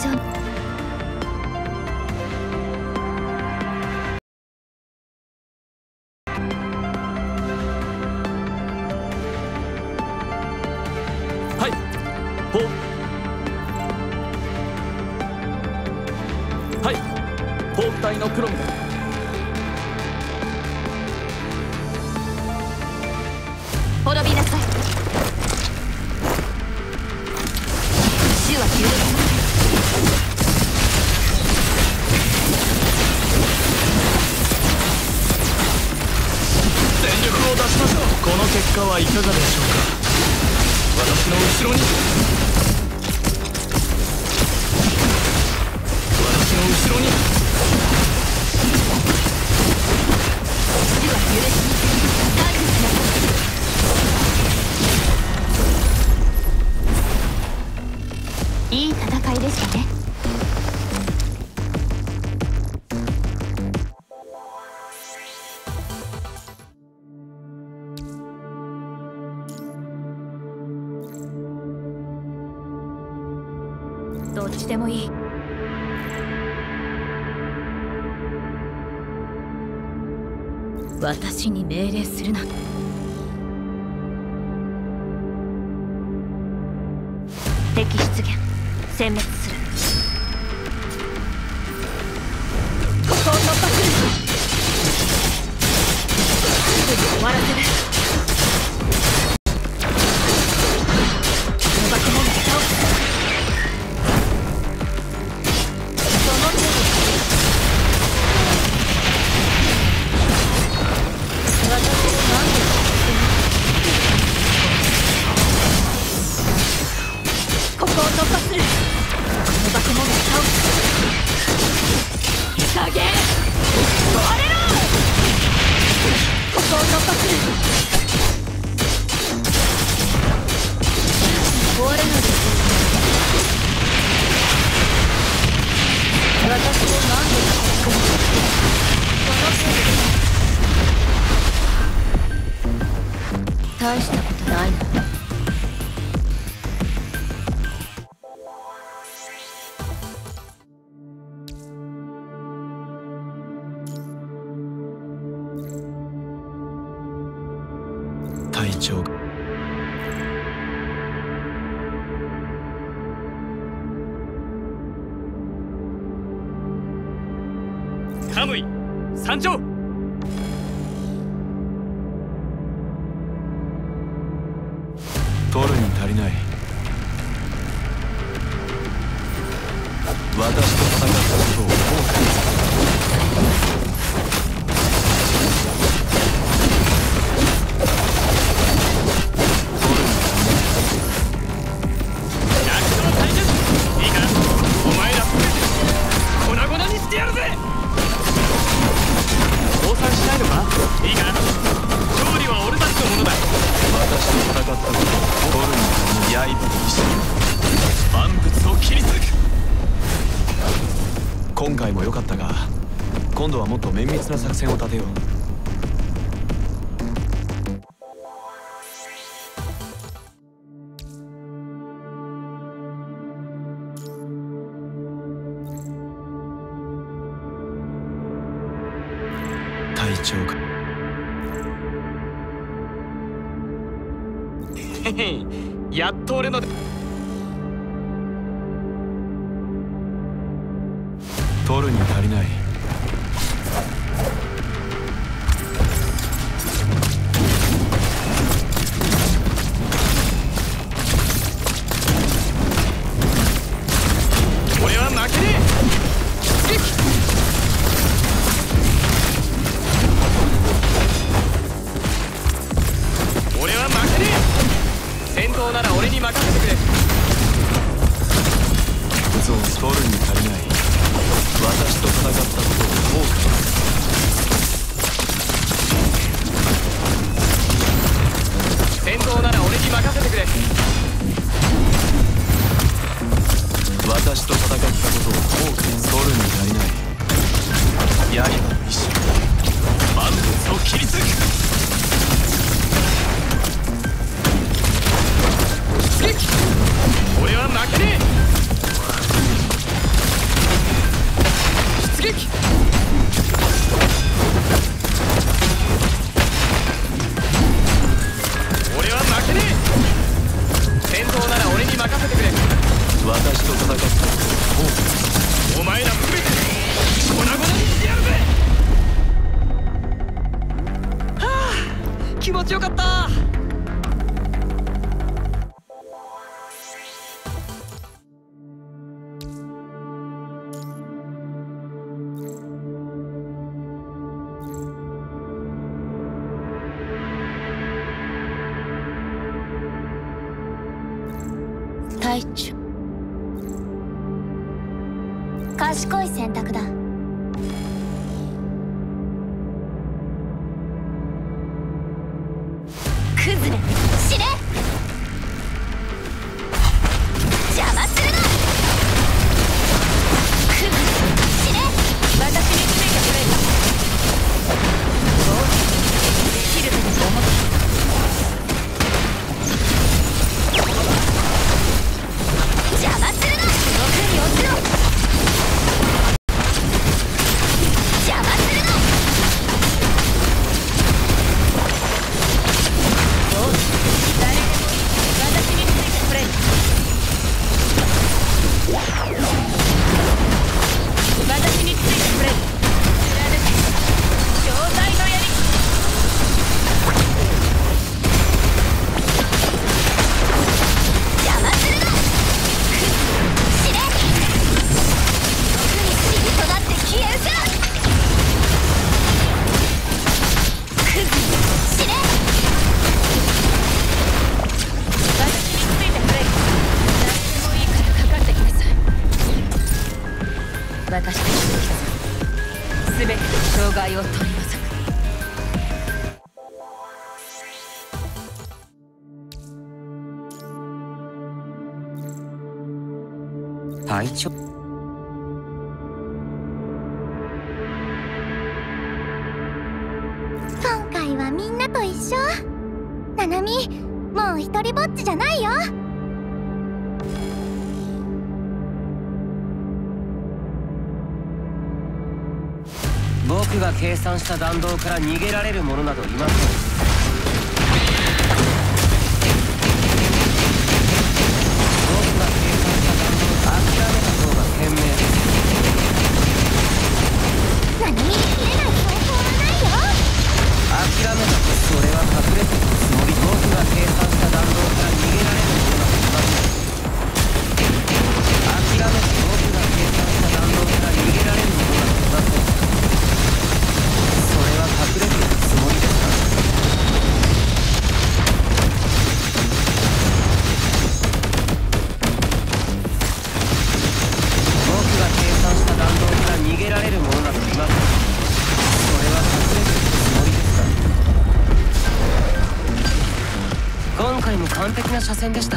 はい。はい。ホーク隊のクロム。だこの結果はいかがでしょうか？私の後ろに？私の後ろに？次は許しまどっちでもいい。私に命令するな。敵出現殲滅する。ここを突破するすぐに終わらせる。大したことない。な隊長ムイ参上。取るに足りない。もっと綿密な作戦を立てよう。やっと俺の取るに足りないスを取るに足りない。私と戦ったことを後悔。戦闘なら俺に任せてくれ。私と戦ったことを出撃俺は負けねえ戦闘なら俺に任せてくれ私と戦ったお前ら全て粉々にしてやるぜはあ気持ちよかった最中。賢い選択だ。崩れ私たちの傷ての障害を取り除く今回はみんなと一緒。ななみもう一人ぼっちじゃないよ。僕が計算した弾道から逃げられるものなどいません。完璧な車線でした。